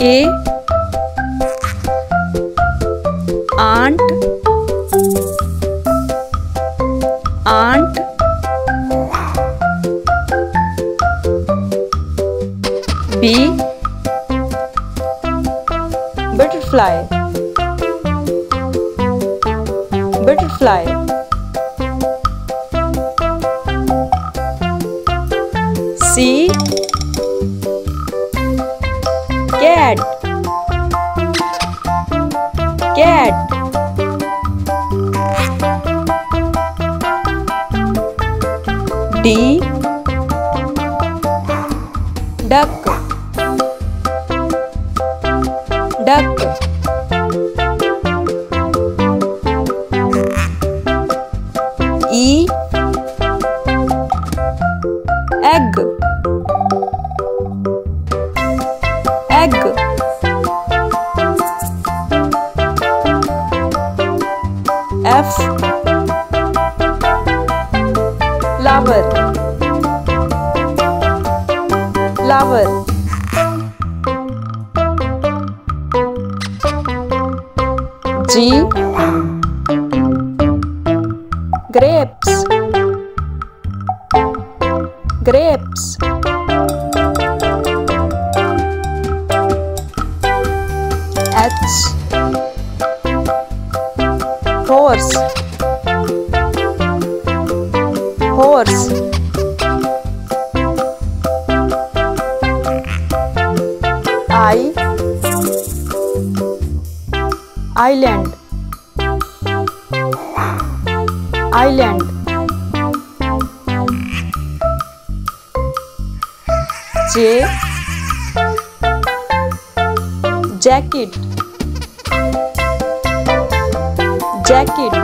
A. Aunt. Aunt. B. Butterfly. Butterfly. C cat. Cat. D. Duck. Duck flower. G. Grapes. Grapes. H. Horse I. Island island J jacket jacket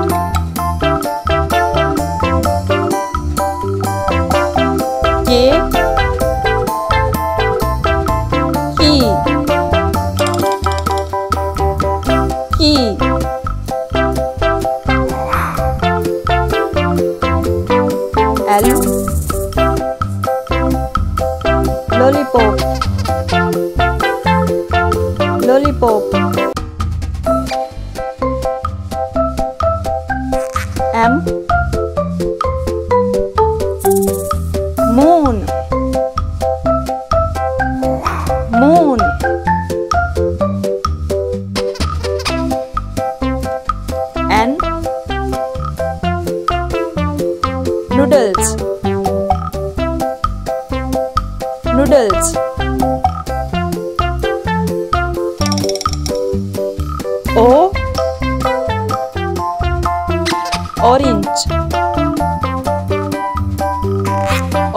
K pouco.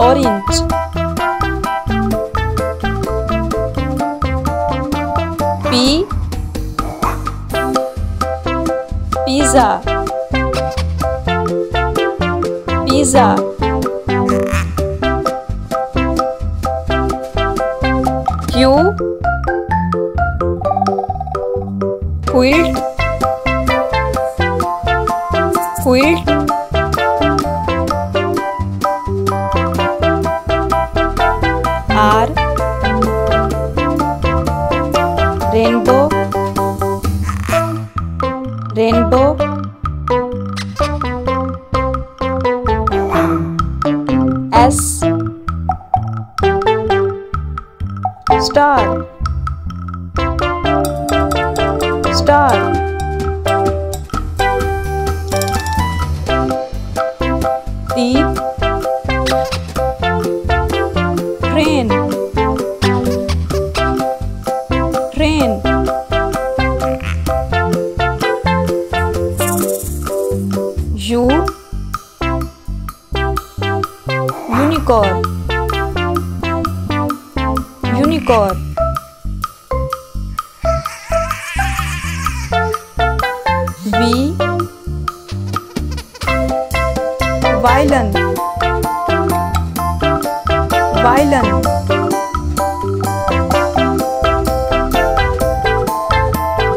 Orange P pizza pizza Q. Quilt quilt R rainbow rainbow S star star unicorn. Unicorn. V. Violin. Violin.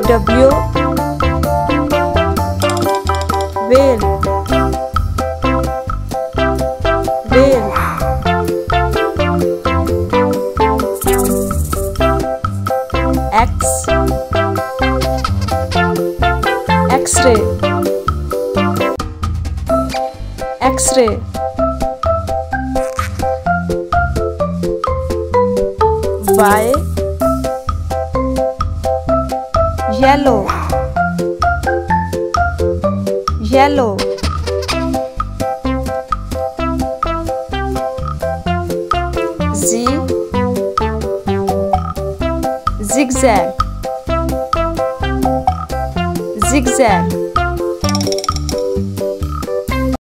W. Whale X-ray. Y. Yellow. Yellow. Z. Zigzag. Zigzag